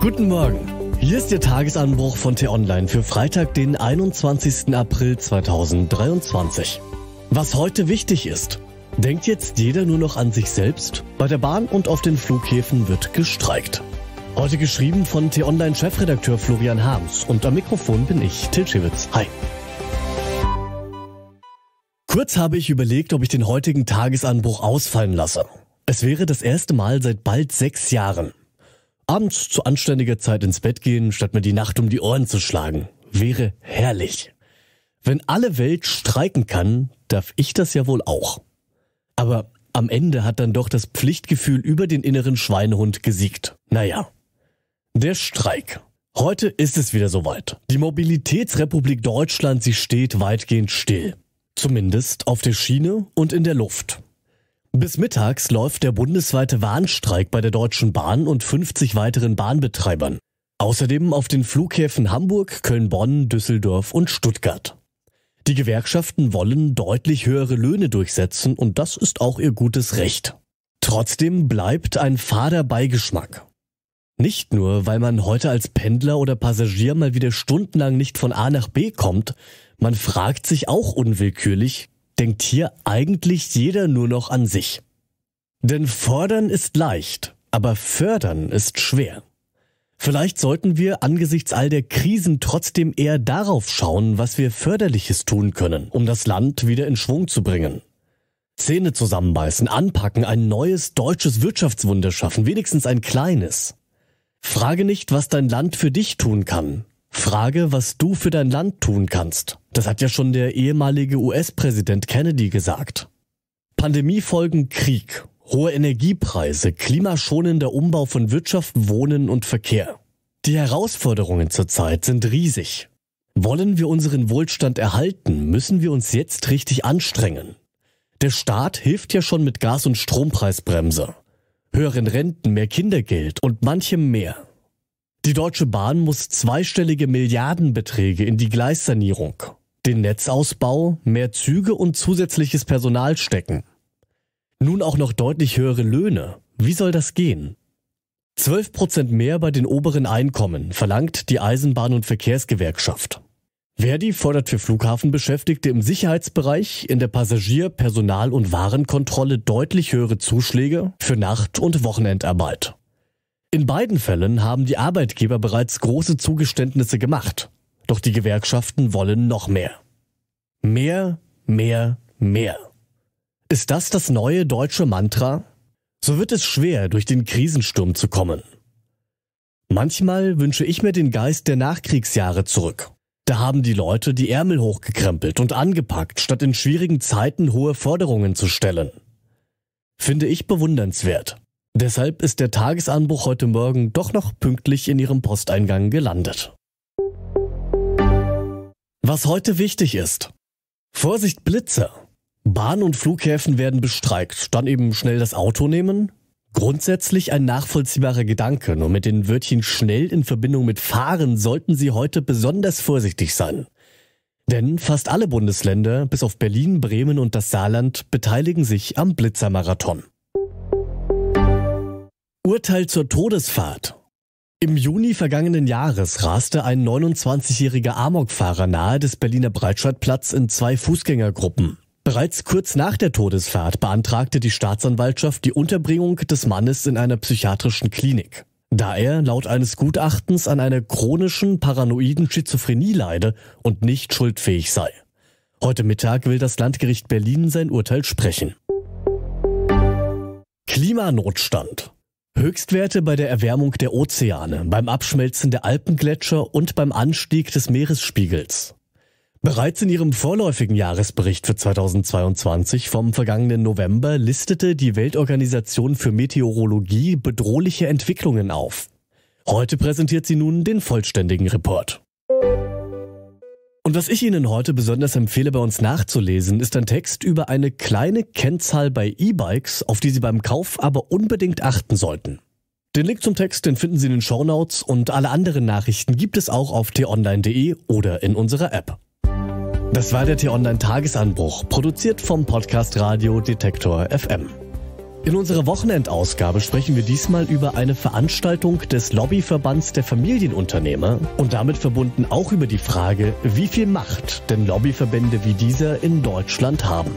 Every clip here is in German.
Guten Morgen. Hier ist der Tagesanbruch von T-Online für Freitag, den 21. April 2023. Was heute wichtig ist. Denkt jetzt jeder nur noch an sich selbst? Bei der Bahn und auf den Flughäfen wird gestreikt. Heute geschrieben von T-Online-Chefredakteur Florian Harms und am Mikrofon bin ich, Til Schewitz. Hi. Kurz habe ich überlegt, ob ich den heutigen Tagesanbruch ausfallen lasse. Es wäre das erste Mal seit bald sechs Jahren. Abends zu anständiger Zeit ins Bett gehen, statt mir die Nacht um die Ohren zu schlagen. Wäre herrlich. Wenn alle Welt streiken kann, darf ich das ja wohl auch. Aber am Ende hat dann doch das Pflichtgefühl über den inneren Schweinehund gesiegt. Naja. Der Streik. Heute ist es wieder soweit. Die Mobilitätsrepublik Deutschland, sie steht weitgehend still. Zumindest auf der Schiene und in der Luft. Bis mittags läuft der bundesweite Warnstreik bei der Deutschen Bahn und 50 weiteren Bahnbetreibern. Außerdem auf den Flughäfen Hamburg, Köln-Bonn, Düsseldorf und Stuttgart. Die Gewerkschaften wollen deutlich höhere Löhne durchsetzen und das ist auch ihr gutes Recht. Trotzdem bleibt ein fader Beigeschmack. Nicht nur, weil man heute als Pendler oder Passagier mal wieder stundenlang nicht von A nach B kommt, man fragt sich auch unwillkürlich, denkt hier eigentlich jeder nur noch an sich. Denn fordern ist leicht, aber fördern ist schwer. Vielleicht sollten wir angesichts all der Krisen trotzdem eher darauf schauen, was wir förderliches tun können, um das Land wieder in Schwung zu bringen. Zähne zusammenbeißen, anpacken, ein neues deutsches Wirtschaftswunder schaffen, wenigstens ein kleines. Frage nicht, was dein Land für dich tun kann, Frage, was du für dein Land tun kannst. Das hat ja schon der ehemalige US-Präsident Kennedy gesagt. Pandemiefolgen Krieg, hohe Energiepreise, klimaschonender Umbau von Wirtschaft, Wohnen und Verkehr. Die Herausforderungen zurzeit sind riesig. Wollen wir unseren Wohlstand erhalten, müssen wir uns jetzt richtig anstrengen. Der Staat hilft ja schon mit Gas- und Strompreisbremse, höheren Renten, mehr Kindergeld und manchem mehr. Die Deutsche Bahn muss zweistellige Milliardenbeträge in die Gleissanierung, den Netzausbau, mehr Züge und zusätzliches Personal stecken. Nun auch noch deutlich höhere Löhne. Wie soll das gehen? 12 Prozent mehr bei den oberen Einkommen verlangt die Eisenbahn- und Verkehrsgewerkschaft. Verdi fordert für Flughafenbeschäftigte im Sicherheitsbereich, in der Passagier-, Personal- und Warenkontrolle deutlich höhere Zuschläge für Nacht- und Wochenendarbeit. In beiden Fällen haben die Arbeitgeber bereits große Zugeständnisse gemacht. Doch die Gewerkschaften wollen noch mehr. Mehr, mehr, mehr. Ist das das neue deutsche Mantra? So wird es schwer, durch den Krisensturm zu kommen. Manchmal wünsche ich mir den Geist der Nachkriegsjahre zurück. Da haben die Leute die Ärmel hochgekrempelt und angepackt, statt in schwierigen Zeiten hohe Forderungen zu stellen. Finde ich bewundernswert. Deshalb ist der Tagesanbruch heute Morgen doch noch pünktlich in Ihrem Posteingang gelandet. Was heute wichtig ist. Vorsicht Blitze. Bahn- und Flughäfen werden bestreikt. Dann eben schnell das Auto nehmen? Grundsätzlich ein nachvollziehbarer Gedanke, nur mit den Wörtchen schnell in Verbindung mit fahren sollten Sie heute besonders vorsichtig sein. Denn fast alle Bundesländer, bis auf Berlin, Bremen und das Saarland, beteiligen sich am Blitzermarathon. Urteil zur Todesfahrt. Im Juni vergangenen Jahres raste ein 29-jähriger Amokfahrer nahe des Berliner Breitscheidplatz in zwei Fußgängergruppen. Bereits kurz nach der Todesfahrt beantragte die Staatsanwaltschaft die Unterbringung des Mannes in einer psychiatrischen Klinik. Da er laut eines Gutachtens an einer chronischen paranoiden Schizophrenie leide und nicht schuldfähig sei. Heute Mittag will das Landgericht Berlin sein Urteil sprechen. Klimanotstand. Höchstwerte bei der Erwärmung der Ozeane, beim Abschmelzen der Alpengletscher und beim Anstieg des Meeresspiegels. Bereits in ihrem vorläufigen Jahresbericht für 2022 vom vergangenen November listete die Weltorganisation für Meteorologie bedrohliche Entwicklungen auf. Heute präsentiert sie nun den vollständigen Report. Und was ich Ihnen heute besonders empfehle, bei uns nachzulesen, ist ein Text über eine kleine Kennzahl bei E-Bikes, auf die Sie beim Kauf aber unbedingt achten sollten. Den Link zum Text, den finden Sie in den Shownotes und alle anderen Nachrichten gibt es auch auf t-online.de oder in unserer App. Das war der T-Online Tagesanbruch, produziert vom Podcast Radio Detektor FM. In unserer Wochenendausgabe sprechen wir diesmal über eine Veranstaltung des Lobbyverbands der Familienunternehmer und damit verbunden auch über die Frage, wie viel Macht denn Lobbyverbände wie dieser in Deutschland haben.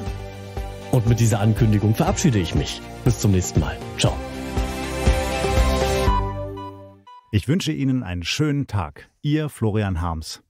Und mit dieser Ankündigung verabschiede ich mich. Bis zum nächsten Mal. Ciao. Ich wünsche Ihnen einen schönen Tag. Ihr Florian Harms.